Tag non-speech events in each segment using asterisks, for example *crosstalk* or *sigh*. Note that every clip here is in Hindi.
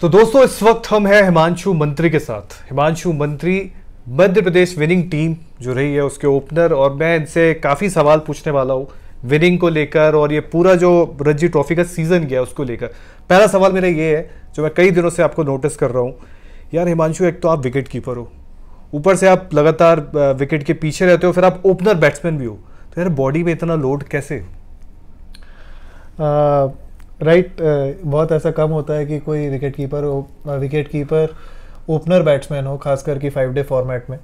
तो दोस्तों, इस वक्त हम हैं हिमांशु मंत्री के साथ। हिमांशु मंत्री, मध्य प्रदेश विनिंग टीम जो रही है उसके ओपनर, और मैं इनसे काफ़ी सवाल पूछने वाला हूँ विनिंग को लेकर और ये पूरा जो रणजी ट्रॉफी का सीज़न गया उसको लेकर। पहला सवाल मेरा ये है, जो मैं कई दिनों से आपको नोटिस कर रहा हूँ, यार हिमांशु, एक तो आप विकेट कीपर हो। ऊपर से आप लगातार विकेट के पीछे रहते हो, फिर आप ओपनर बैट्समैन भी हो। तो यार बॉडी में इतना लोड कैसे? राइट right, uh, बहुत ऐसा कम होता है कि कोई wicket keeper wicket keeper opener batsman हो खासकर कि फाइव डे फॉर्मेट में।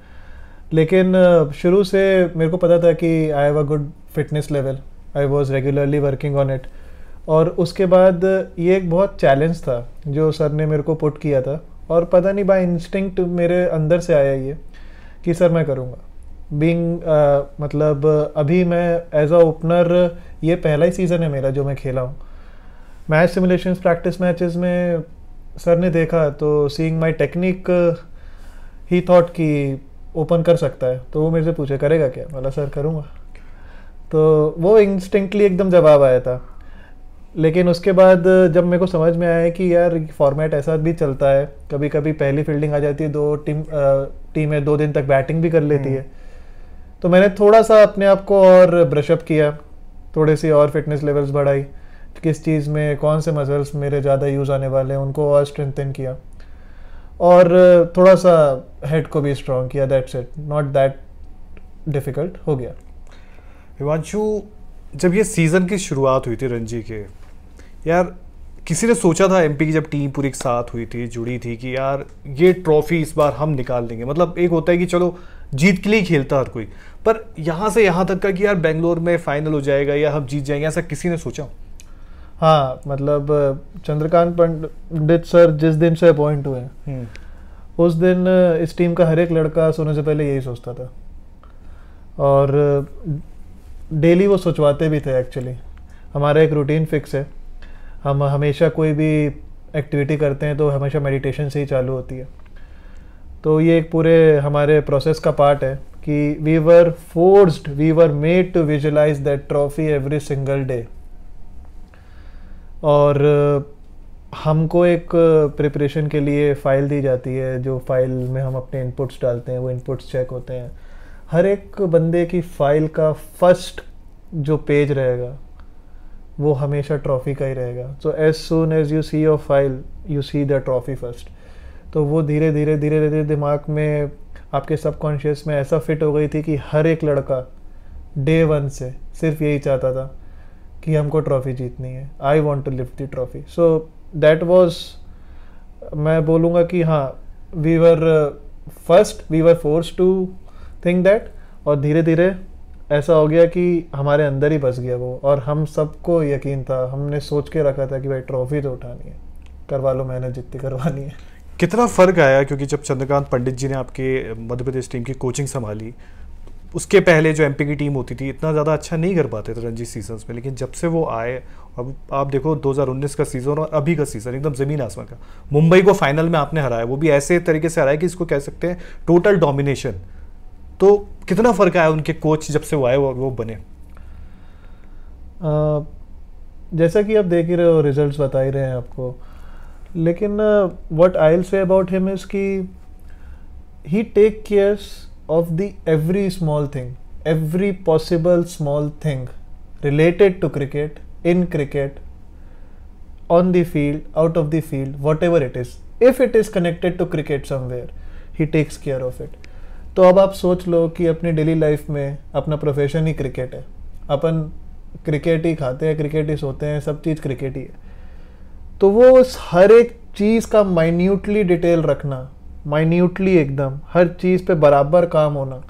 लेकिन uh, शुरू से मेरे को पता था कि I have a good fitness level I was regularly working on it और उसके बाद ये एक बहुत चैलेंज था जो सर ने मेरे को पुट किया था। और पता नहीं बाय इंस्टिंक्ट मेरे अंदर से आया ये कि सर मैं करूँगा। बींग uh, मतलब अभी मैं एज अ ओपनर ये पहला ही सीज़न है मेरा जो मैं खेला हूँ। मैच सिमुलेशंस प्रैक्टिस मैचेस में सर ने देखा तो seeing my technique he thought कि ओपन कर सकता है। तो वो मेरे से पूछे करेगा क्या? बोला सर करूँगा। तो वो इंस्टिंक्टली एकदम जवाब आया था। लेकिन उसके बाद जब मेरे को समझ में आया कि यार फॉर्मेट ऐसा भी चलता है कभी कभी पहली फील्डिंग आ जाती है दो टीम टीमें दो दिन तक बैटिंग भी कर लेती हम्म। है तो मैंने थोड़ा सा अपने आप को और ब्रशअप किया थोड़ी सी और फिटनेस लेवल्स बढ़ाई। किस चीज़ में, कौन से मसल्स मेरे ज़्यादा यूज़ आने वाले हैं, उनको और स्ट्रेंथन किया। और थोड़ा सा हेड को भी स्ट्रॉन्ग किया that's it not that difficult हो गया। हिमांशु, जब ये सीज़न की शुरुआत हुई थी रणजी के, यार, किसी ने सोचा था एमपी की जब टीम पूरी एक साथ हुई थी, जुड़ी थी कि यार, ये ट्रॉफी इस बार हम निकाल लेंगे मतलब एक होता है कि चलो, जीत के लिए खेलता हर कोई, पर यहाँ से यहाँ तक का कि यार, बेंगलोर में फाइनल हो जाएगा या हम जीत जाएँगे, ऐसा किसी ने सोचा हाँ मतलब चंद्रकांत पंडित सर जिस दिन से अपॉइंट हुए हम्म। उस दिन इस टीम का हर एक लड़का सोने से पहले यही सोचता था। और डेली वो सोचवाते भी थे एक्चुअली हमारा एक रूटीन फिक्स है। हम हमेशा कोई भी एक्टिविटी करते हैं तो हमेशा मेडिटेशन से ही चालू होती है। तो ये एक पूरे हमारे प्रोसेस का पार्ट है कि we were forced we were made to visualize that trophy every single day और हमको एक प्रिपरेशन के लिए फ़ाइल दी जाती है, जो फ़ाइल में हम अपने इनपुट्स डालते हैं, वो इनपुट्स चेक होते हैं। हर एक बंदे की फ़ाइल का फ़र्स्ट जो पेज रहेगा, वो हमेशा ट्रॉफ़ी का ही रहेगा। So as soon as you see your file you see the trophy first तो वो धीरे धीरे धीरे धीरे दिमाग में, आपके सबकॉन्शियस में ऐसा फिट हो गई थी कि हर एक लड़का डे वन से सिर्फ़ यही चाहता था। कि हमको ट्रॉफ़ी जीतनी है। I want to lift the trophy so that was मैं बोलूँगा कि हाँ we were first we were force to think that और धीरे धीरे ऐसा हो गया कि हमारे अंदर ही बस गया वो, और हम सबको यकीन था, हमने सोच के रखा था कि भाई ट्रॉफी तो उठानी है। करवा लो मैंने जितनी करवानी है। कितना फ़र्क आया? क्योंकि जब चंद्रकांत पंडित जी ने आपके मध्य प्रदेश टीम की कोचिंग संभाली उसके पहले जो एमपी की टीम होती थी इतना ज़्यादा अच्छा नहीं कर पाते थे रणजी सीज़न में लेकिन जब से वो आए अब आप देखो 2019 का सीज़न और अभी का सीज़न एकदम ज़मीन आसमान का। मुंबई को फाइनल में आपने हराया वो भी ऐसे तरीके से हराया कि इसको कह सकते हैं टोटल डोमिनेशन तो कितना फ़र्क आया उनके कोच जब से वो आए और वो बने? आ, जैसा कि आप देख ही रहे हो रिजल्ट्स बता ही रहे हैं आपको। लेकिन what I say about him is कि he take cares of the every small thing, every possible small thing related to cricket, in cricket, on the field, out of the field, whatever it is. If it is connected to cricket somewhere, he takes care of it. तो अब आप सोच लो कि अपनी डेली लाइफ में अपना प्रोफेशन ही क्रिकेट है अपन क्रिकेट ही खाते हैं क्रिकेट ही सोते हैं सब चीज़ क्रिकेट ही है तो वो हर एक चीज़ का माइन्यूटली डिटेल रखना माइन्यूटली एकदम, हर चीज़ पे बराबर काम होना,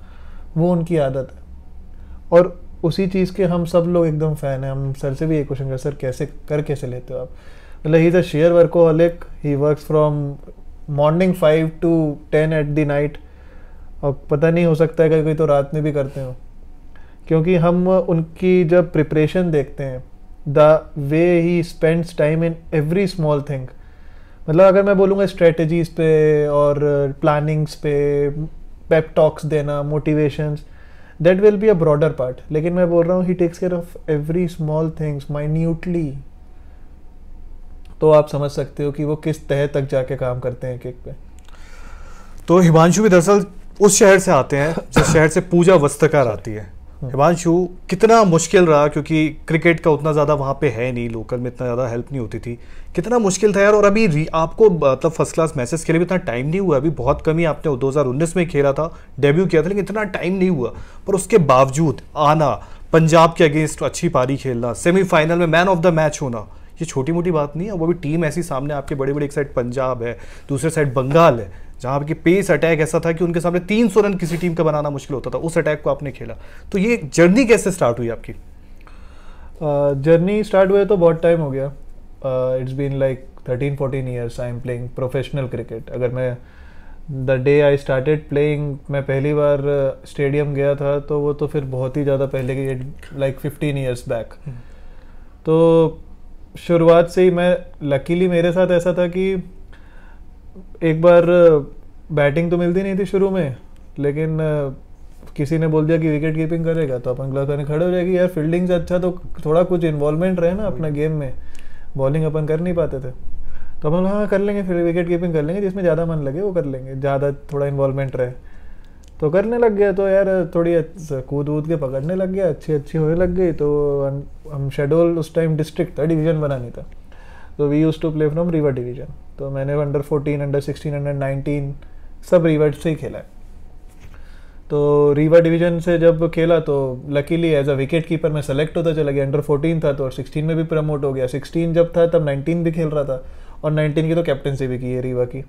वो उनकी आदत है। और उसी चीज़ के हम सब लोग एकदम फ़ैन हैं, हम सर से भी ये क्वेश्चन कर, सर, कैसे, कर कैसे लेते हो आप? मतलब he is a sheer workaholic he works from morning five to ten at the night और पता नहीं हो सकता है कभी कोई तो रात में भी करते हो। क्योंकि हम उनकी जब प्रिपरेशन देखते हैं the way he spends time in every small thing मतलब अगर मैं बोलूँगा स्ट्रेटजीज पे और प्लानिंग्स पे पेप टॉक्स देना motivations that will be a broader part लेकिन मैं बोल रहा हूँ he takes care of every small things minutely तो आप समझ सकते हो कि वो किस तह तक जाके काम करते हैं केक पे। तो हिमांशु भी दरअसल उस शहर से आते हैं, जिस शहर से पूजा वस्त्रकार आती है हाँ। हिमांशु, कितना मुश्किल रहा? क्योंकि क्रिकेट का उतना ज़्यादा वहाँ पे है नहीं, लोकल में इतना ज़्यादा हेल्प नहीं होती थी। कितना मुश्किल था यार? और अभी आपको मतलब फ़र्स्ट क्लास मैसेज के लिए भी इतना टाइम नहीं हुआ। अभी बहुत कमी आपने 2019 में खेला था डेब्यू किया था, लेकिन इतना टाइम नहीं हुआ। पर उसके बावजूद आना, पंजाब के अगेंस्ट अच्छी पारी खेलना सेमीफाइनल में मैन ऑफ़ द मैच होना, ये छोटी मोटी बात नहीं है। वो भी टीम ऐसी सामने आपके बड़े बड़े एक साइड पंजाब है, दूसरे साइड बंगाल है। जहाँ आपकी पेस अटैक ऐसा था कि उनके सामने 300 रन किसी टीम का बनाना मुश्किल होता था उस अटैक को आपने खेला। तो ये जर्नी कैसे स्टार्ट हुई आपकी? जर्नी स्टार्ट हुए तो बहुत टाइम हो गया। It's been like thirteen fourteen years I am playing professional cricket अगर मैं the day I started playing मैं पहली बार स्टेडियम गया था तो वो तो फिर बहुत ही ज़्यादा पहले की लाइक फिफ्टीन ईयर्स बैक तो शुरुआत से ही मैं लकीली मेरे साथ ऐसा था कि एक बार बैटिंग तो मिलती नहीं थी शुरू में, लेकिन किसी ने बोल दिया कि विकेट कीपिंग करेगा तो अपन ग्लव करने खड़े हो जाएगी। यार फील्डिंग से अच्छा तो थोड़ा कुछ इन्वॉल्वमेंट रहे ना अपना गेम में। बॉलिंग अपन कर नहीं पाते थे। तो अपन हाँ कर लेंगे, फिर विकेट कीपिंग कर लेंगे, जिसमें ज़्यादा मन लगे, वो कर लेंगे, ज़्यादा थोड़ा इन्वॉल्वमेंट रहे। तो करने लग गया तो यार, थोड़ी कूद वूद के पकड़ने लग गया अच्छी अच्छी होने लग गई तो हम शेड्यूल उस टाइम डिस्ट्रिक्ट था डिवीज़न बनानी था। तो we use to play from river division तो मैंने under fourteen under sixteen under nineteen सब रिवर से ही खेला है। तो रीवा डिवीज़न से जब खेला तो luckily as a wicket keeper मैं सेलेक्ट होता चला गया। अंडर फोर्टीन था तो सिक्सटीन में भी प्रमोट हो गया। सिक्सटीन जब था तब नाइनटीन भी खेल रहा था और नाइनटीन की तो कैप्टनसी भी की है रीवा की।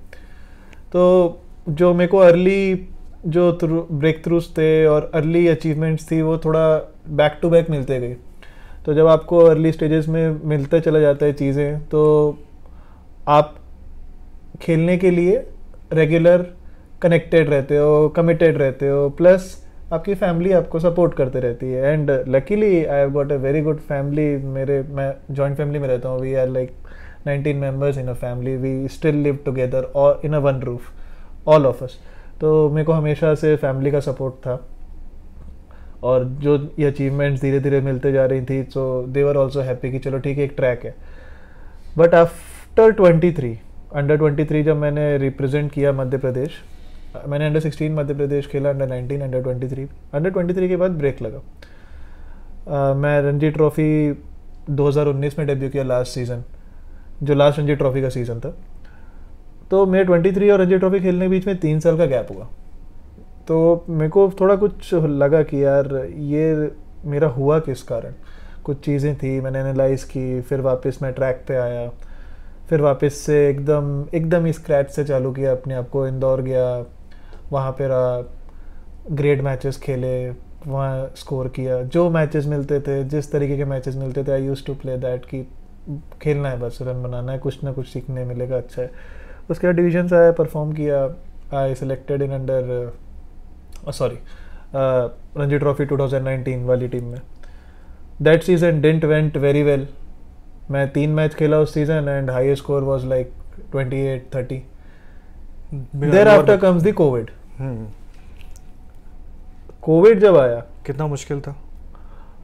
तो जो मेरे को अर्ली जो ब्रेक थ्रूज थे और अर्ली अचीवमेंट्स थी वो थोड़ा बैक टू बैक मिलते गए। तो जब आपको अर्ली स्टेजेस में मिलते चला जाता है चीज़ें तो आप खेलने के लिए रेगुलर कनेक्टेड रहते हो कमिटेड रहते हो प्लस आपकी फैमिली आपको सपोर्ट करते रहती है. And luckily I have got a very good family मेरे, मैं जॉइंट फैमिली में रहता हूँ. We are like 19 members in a family we still live together और in a one roof all of us तो मेरे को हमेशा से फैमिली का सपोर्ट था. और जो ये अचीवमेंट्स धीरे धीरे मिलते जा रही थी सो दे वर ऑल्सो हैप्पी कि चलो ठीक है एक ट्रैक है। But after twenty three under twenty three जब मैंने रिप्रेजेंट किया मध्य प्रदेश मैंने अंडर सिक्सटीन मध्य प्रदेश खेला under nineteen under twenty three under twenty three के बाद ब्रेक लगा। uh, मैं रणजी ट्रॉफ़ी 2019 में डेब्यू किया लास्ट सीज़न जो लास्ट रणजी ट्रॉफ़ी का सीज़न था। तो मेरे ट्वेंटी थ्री और रणजी ट्रॉफ़ी खेलने के बीच में तीन साल का गैप हुआ। तो मेरे को थोड़ा कुछ लगा कि यार ये मेरा हुआ किस कारण? कुछ चीज़ें थी, मैंने एनालाइज की, फिर वापस मैं ट्रैक पे आया। फिर वापस से एकदम एकदम ही स्क्रैच से चालू किया, अपने आप को इंदौर गया। वहाँ पे रहा ग्रेट मैचेस खेले, वहाँ स्कोर किया। जो मैचेस मिलते थे, जिस तरीके के मैचेस मिलते थे I use to play that कि खेलना है बस रन बनाना है, कुछ ना कुछ सीखने मिलेगा अच्छा है। उसके बाद डिविजन्स आया परफॉर्म किया। I selected in under sorry Ranji trophy 2019 वाली टीम में। That season didn't went very well मैं तीन मैच खेला उस season and high score was like 28 30 there after comes the covid covid जब आया। कितना मुश्किल था?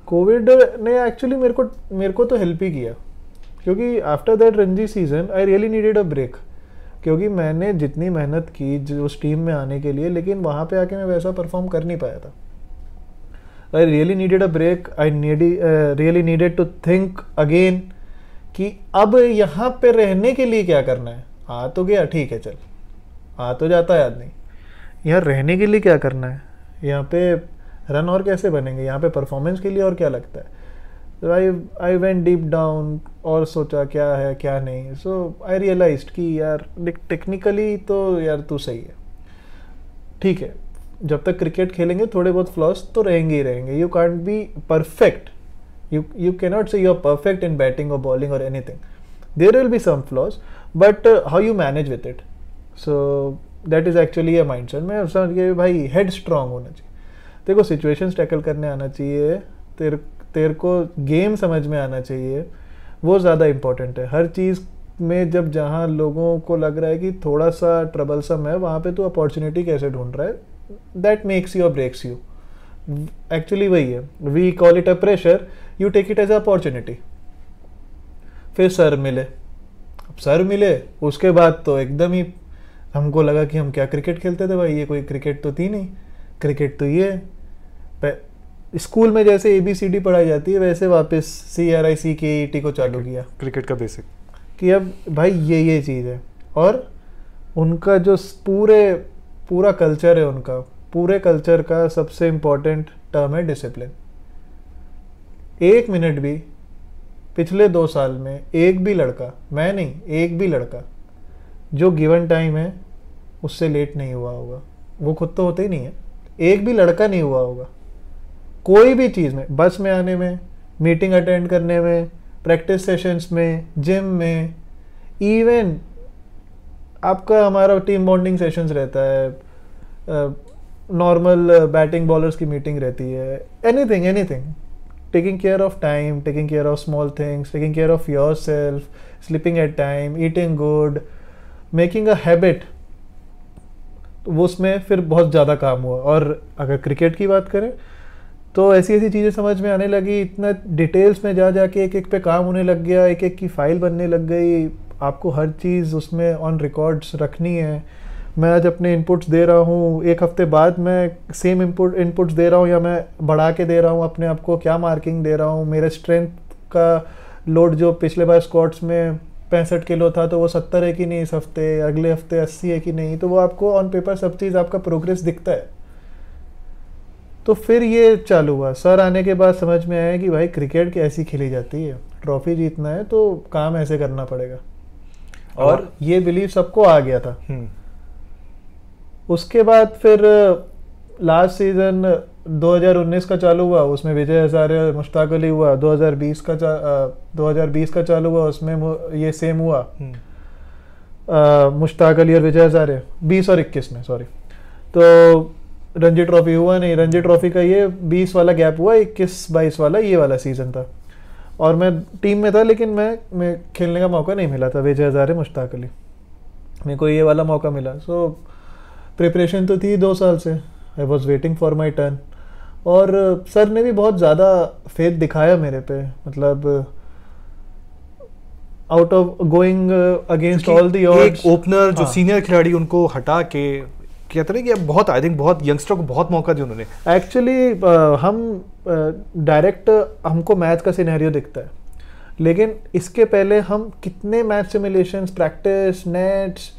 कोविड ने एक्चुअली मेरे को मेरे को तो हेल्प ही किया। क्योंकि after that Ranji season I really needed a break क्योंकि मैंने जितनी मेहनत की जो उस टीम में आने के लिए, लेकिन वहाँ पे आके मैं वैसा परफॉर्म कर नहीं पाया था। I really needed a break I needy really needed to think again कि अब यहाँ पे रहने के लिए क्या करना है? आ तो गया, ठीक है, चल। आ तो जाता है आदमी। यहाँ रहने के लिए क्या करना है? यहाँ पे रन और कैसे बनेंगे? यहाँ पे परफॉर्मेंस के लिए और क्या लगता है? I I went deep down और सोचा क्या है, क्या नहीं। सो आई रियलाइज़ कि यार टेक्निकली तो यार तू सही है। ठीक है, जब तक क्रिकेट खेलेंगे, थोड़े बहुत फ्लॉस तो रहेंगे ही रहेंगे। You can't be perfect you you cannot say you are perfect in batting और बॉलिंग और anything there will be some flaws but how you manage with it so that is actually a mindset मैं समझ गया भाई हेड स्ट्रांग होना चाहिए। देखो सिचुएशन टैकल करने आना चाहिए। तेरे तेरे को गेम समझ में आना चाहिए। वो ज़्यादा इम्पोर्टेंट है। हर चीज़ में जब जहाँ लोगों को लग रहा है कि थोड़ा सा ट्रबलसम है, वहाँ पे तो अपॉर्चुनिटी कैसे ढूंढ रहा है? दैट मेक्स यू और ब्रेक्स यू एक्चुअली वही है। We call it a pressure you take it as a opportunity फिर सर मिले। अब सर मिले, उसके बाद तो एकदम ही हमको लगा कि हम क्या क्रिकेट खेलते थे भाई? ये कोई क्रिकेट तो थी नहीं। क्रिकेट तो ये स्कूल में जैसे ए बी सी डी पढ़ाई जाती है वैसे वापस सी आर आई सी के ई टी को चालू किया। क्रिकेट का बेसिक कि अब भाई ये ये चीज़ है। और उनका जो पूरे पूरा कल्चर है उनका पूरे कल्चर का सबसे इम्पोर्टेंट टर्म है डिसिप्लिन एक मिनट भी पिछले दो साल में एक भी लड़का मैं नहीं एक भी लड़का जो गिवन टाइम है उससे लेट नहीं हुआ होगा। वो खुद तो होते ही नहीं है। एक भी लड़का नहीं हुआ होगा। कोई भी चीज़ में, बस में आने में मीटिंग अटेंड करने में प्रैक्टिस सेशंस में जिम में इवन आपका हमारा टीम बॉन्डिंग सेशंस रहता है नॉर्मल बैटिंग बॉलर्स की मीटिंग रहती है anything anything taking care of time, taking care of small things, taking care of yourself, sleeping at time, eating good, making a habit. तो वो उसमें फिर बहुत ज़्यादा काम हुआ। और अगर क्रिकेट की बात करें तो ऐसी ऐसी चीज़ें समझ में आने लगी, इतना डिटेल्स में जा जाके एक एक पे काम होने लग गया एक एक की फ़ाइल बनने लग गई। आपको हर चीज़ उसमें ऑन रिकॉर्ड्स रखनी है। मैं आज अपने इनपुट्स दे रहा हूँ, एक हफ़्ते बाद मैं सेम इनपुट इनपुट्स दे रहा हूँ या मैं बढ़ा के दे रहा हूँ, अपने आप को क्या मार्किंग दे रहा हूँ। मेरे स्ट्रेंथ का लोड जो पिछले बार स्कॉट्स में पैंसठ किलो था तो वो सत्तर है कि नहीं इस हफ़्ते, अगले हफ़्ते अस्सी है कि नहीं? तो वो आपको ऑन पेपर सब चीज़ आपका प्रोग्रेस दिखता है। तो फिर ये चालू हुआ। सर आने के बाद समझ में आया कि भाई क्रिकेट कैसी खेली जाती है। ट्रॉफी जीतना है तो काम ऐसे करना पड़ेगा। और ये बिलीव सबको आ गया था। हम्म। उसके बाद फिर लास्ट सीज़न 2019 का चालू हुआ उसमें विजय हजारे मुश्ताक अली हुआ 2020 का चा, अ, 2020 का चालू हुआ उसमें ये सेम हुआ। हम्म। मुश्ताक अली और विजय हजारे 20 और 21 में सॉरी तो रणजी ट्रॉफी हुआ नहीं। रणजी ट्रॉफी का ये 20 वाला गैप हुआ 21 22 वाला ये वाला सीज़न था। और मैं टीम में था लेकिन मैं मैं खेलने का मौका नहीं मिला था विजय हजारे मुश्ताक अली। मेरे को ये वाला मौका मिला। सो so, प्रिपरेशन तो थी दो साल से। I was waiting for my turn और सर ने भी बहुत ज़्यादा फेथ दिखाया मेरे पे। मतलब out of going against all the opener जो हाँ। सीनियर खिलाड़ी उनको हटा के कहते हैं कि बहुत आई थिंक बहुत यंगस्टर को बहुत मौका दिया उन्होंने। एक्चुअली हम डायरेक्ट हमको मैच का सिनेरियो दिखता है। लेकिन इसके पहले हम कितने match simulations practice nets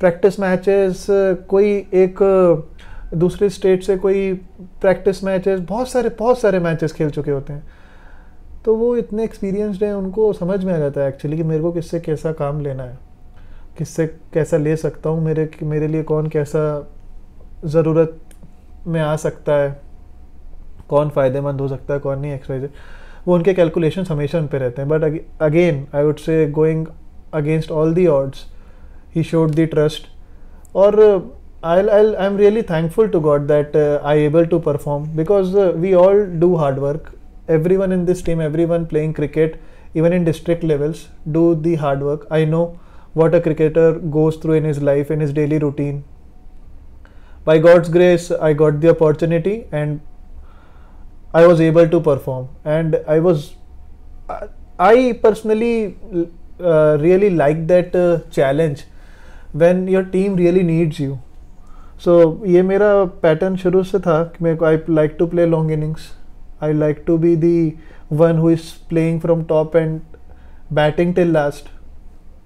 practice matches कोई एक दूसरे स्टेट से कोई प्रैक्टिस मैचेस बहुत सारे बहुत सारे मैचेस खेल चुके होते हैं। तो वो इतने एक्सपीरियंसड हैं, उनको समझ में आ जाता है एक्चुअली कि मेरे को किससे कैसा काम लेना है। किससे कैसा ले सकता हूँ? मेरे मेरे लिए कौन कैसा ज़रूरत में आ सकता है? कौन फ़ायदेमंद हो सकता है, कौन नहीं एक्सरसाइज वो उनके कैलकुलेशंस हमेशा उन पर रहते हैं। But again I would say going against all the odds he showed the trust और I I I am really thankful to God that I able to perform because we all do hard work every one in this team every one playing cricket even in district levels, do the hard work. I know what a cricketer goes through in his life in his daily routine by god's grace i got the opportunity and i was able to perform and i was i I personally uh, really like that uh, challenge when your team really needs you so ये मेरा पैटर्न शुरू से था कि मेरे को I like to play long innings I like to be the one who is playing from top and batting till last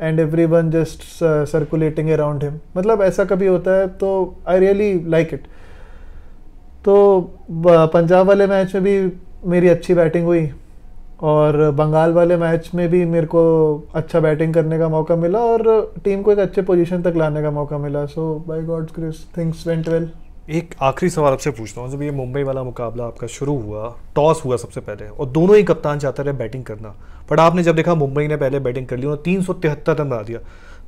and every one just circulating around him मतलब ऐसा कभी होता है तो आई रियली लाइक इट तो पंजाब वाले मैच में भी मेरी अच्छी बैटिंग हुई और बंगाल वाले मैच में भी मेरे को अच्छा बैटिंग करने का मौका मिला और टीम को एक अच्छे पोजीशन तक लाने का मौका मिला. So by God's grace things went well एक आखिरी सवाल आपसे पूछता हूँ। जब ये मुंबई वाला मुकाबला आपका शुरू हुआ टॉस हुआ सबसे पहले, और दोनों ही कप्तान चाहते रहे बैटिंग करना बट आपने जब देखा मुंबई ने पहले बैटिंग कर ली और तीन सौ तिहत्तर रन बना दिया,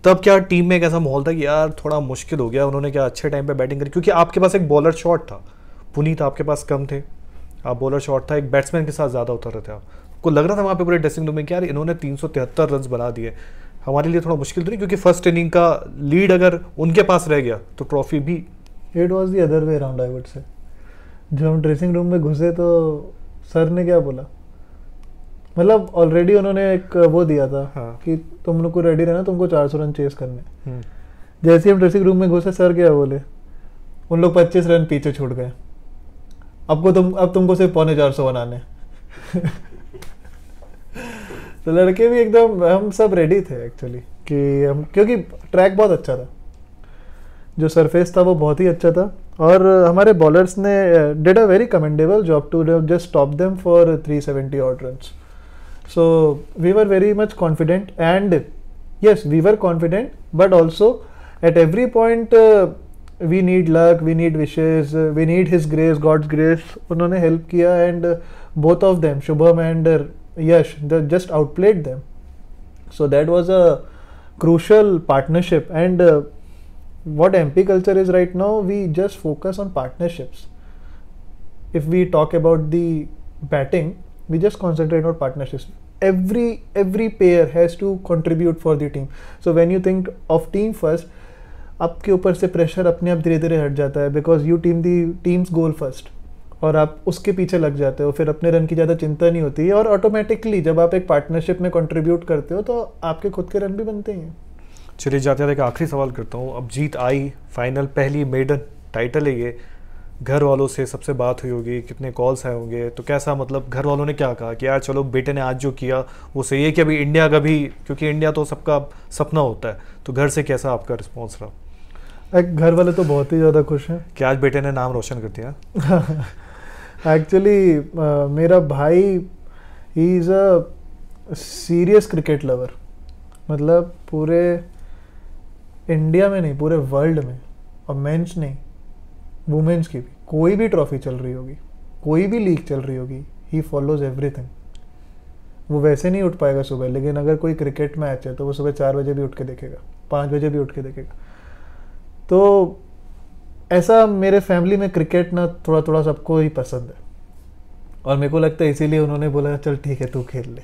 तब क्या टीम में एक ऐसा माहौल था कि यार थोड़ा मुश्किल हो गया, उन्होंने क्या अच्छे टाइम पर बैटिंग करी? क्योंकि आपके पास एक बॉलर शॉट था। पुनीत आपके पास कम थे। आप बॉलर शॉट था, एक बैट्समैन के साथ ज़्यादा उतर रहे थे आप। को लग रहा था वहाँ पे पूरे ड्रेसिंग रूम में कि यार इन्होंने तीन सौ तिहत्तर रन बना दिए। हमारे लिए थोड़ा मुश्किल तो नहीं, क्योंकि फ़र्स्ट इनिंग का लीड अगर उनके पास रह गया तो ट्रॉफी भी it was the other way around I would say जब हम ड्रेसिंग रूम में घुसे तो सर ने क्या बोला? मतलब ऑलरेडी उन्होंने एक वो दिया था हाँ। कि तुम लोग को रेडी रहना तुमको 400 रन चेस करने। हम्म, जैसे ही हम ड्रेसिंग रूम में घुसे सर क्या बोले? उन लोग 25 रन पीछे छूट गए। आपको तुम अब तुमको सिर्फ़ पौने चार सौ बनाने। हैं। *laughs* तो लड़के भी एकदम हम सब रेडी थे एक्चुअली कि हम क्योंकि ट्रैक बहुत अच्छा था। जो सरफेस था वो बहुत ही अच्छा था। और हमारे बॉलर्स ने did a very commendable job to just stop them for three seventy odd run so we were very much confident and yes we were confident but also at every point we need luck we need wishes we need his grace God's grace उन्होंने हेल्प किया and both of them Shubham and Yash the just outplayed them so that was a crucial partnership and what mp culture is right now we just focus on partnerships if we talk about the batting we just concentrate on partnerships every every pair has to contribute for the team so when you think of team first आपके ऊपर से प्रेशर अपने आप धीरे धीरे हट जाता है because you team the team's goal first और आप उसके पीछे लग जाते हो फिर अपने रन की ज़्यादा चिंता नहीं होती है और ऑटोमेटिकली जब आप एक पार्टनरशिप में कंट्रीब्यूट करते हो तो आपके खुद के रन भी बनते हैं चलिए जाते जाते एक आखिरी सवाल करता हूँ। अब जीत आई फाइनल पहली मेडन टाइटल है ये। घर वालों से सबसे बात हुई होगी कितने कॉल्स आए होंगे। तो कैसा मतलब घर वालों ने क्या कहा कि यार चलो बेटे ने आज जो किया वो सही है कि अभी इंडिया का भी क्योंकि इंडिया तो सबका सपना होता है। तो घर से कैसा आपका रिस्पॉन्स रहा? एक घर वाले तो बहुत ही ज़्यादा खुश हैं। कि आज बेटे ने नाम रोशन कर दिया? *laughs* एक्चुअली मेरा भाई he is a serious cricket lover मतलब पूरे इंडिया में नहीं, पूरे वर्ल्ड में, और मेंस नहीं वुमेंस की भी। कोई भी ट्रॉफी चल रही होगी, कोई भी लीग चल रही होगी ही फॉलोज एवरीथिंग वो वैसे नहीं उठ पाएगा सुबह, लेकिन अगर कोई क्रिकेट मैच है तो वो सुबह चार बजे भी उठ के देखेगा, पाँच बजे भी उठ के देखेगा। तो ऐसा मेरे फैमिली में क्रिकेट ना थोड़ा थोड़ा सबको ही पसंद है। और मेरे को लगता है इसीलिए उन्होंने बोला, चल ठीक है, तू खेल ले।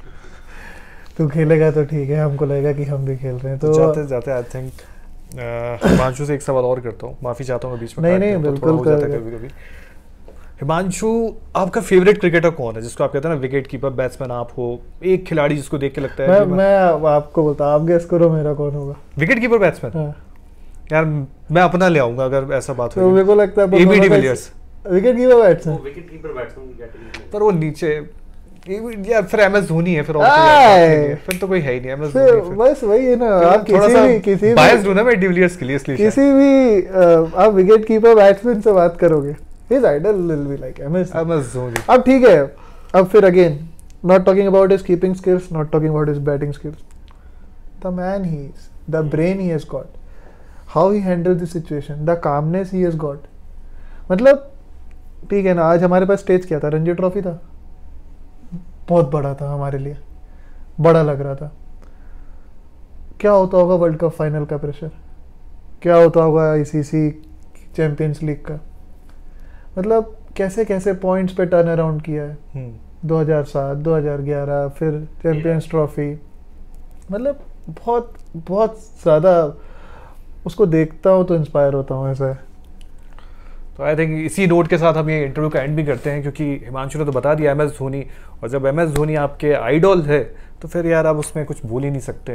तू खेलेगा तो ठीक है, हमको लगेगा कि हम भी खेल रहे हैं तो जाते जाते आई थिंक हिमांशु से एक सवाल और करता हूँ। माफ़ी चाहता हूँ मैं बीच में नहीं, नहीं, बिल्कुल कर- कभी कभी हिमांशु आपका फेवरेट क्रिकेटर कौन है जिसको आप कहते हैं ना विकेट कीपर बैट्समैन आप हो एक खिलाड़ी जिसको देख के लगता है मैं मैं आपको बोलता आप गेस करो मेरा कौन होगा। विकेट कीपर बैट्समैन हाँ। यार मैं अपना ले आऊँगा अगर ऐसा बात तो मेरे हो को लगता है विकेट कीपर बैट्समैन पर वो नीचे यार फिर एम एस धोनी है फिर है। फिर तो कोई है ही नहीं एम फिर धोनी। बस वही है ना आप किसी भी किसी भी हूँ ना मैं डिविलियर्स के लिए इसलिए किसी भी आप विकेट कीपर बैट्समैन से बात करोगे his idol will be like MS M S Dhoni अब ठीक है अब फिर again not talking about his keeping skills not talking about his batting skills the man he is the brain he has got how he handle the situation the calmness he has got मतलब ठीक है ना आज हमारे पास स्टेज क्या था? रणजी ट्रॉफी था। बहुत बड़ा था हमारे लिए। बड़ा लग रहा था। क्या होता होगा वर्ल्ड कप फाइनल का प्रेशर क्या होता होगा आईसीसी चैंपियंस लीग का? मतलब कैसे कैसे पॉइंट्स पे टर्न अराउंड किया है? हम्म। 2007 2011 फिर चैंपियंस ट्रॉफी मतलब बहुत बहुत ज़्यादा उसको देखता हूँ तो इंस्पायर होता हूँ ऐसा। है तो आई थिंक इसी नोट के साथ हम ये इंटरव्यू का एंड भी करते हैं, क्योंकि हिमांशु ने तो बता दिया एम एस धोनी, और जब एम एस धोनी आपके आइडॉल है तो फिर यार आप उसमें कुछ बोल ही नहीं सकते।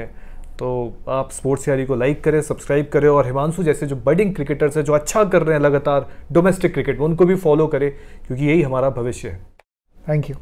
तो आप स्पोर्ट्स यारी को लाइक करें सब्सक्राइब करें, और हिमांशु जैसे जो बडिंग क्रिकेटर्स हैं, जो अच्छा कर रहे हैं लगातार डोमेस्टिक क्रिकेट में उनको भी फॉलो करें, क्योंकि यही हमारा भविष्य है। Thank you